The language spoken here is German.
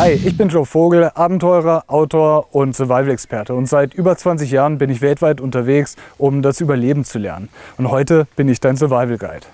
Hi, ich bin Joe Vogel, Abenteurer, Autor und Survival-Experte. Und seit über 20 Jahren bin ich weltweit unterwegs, um das Überleben zu lernen. Und heute bin ich dein Survival Guide.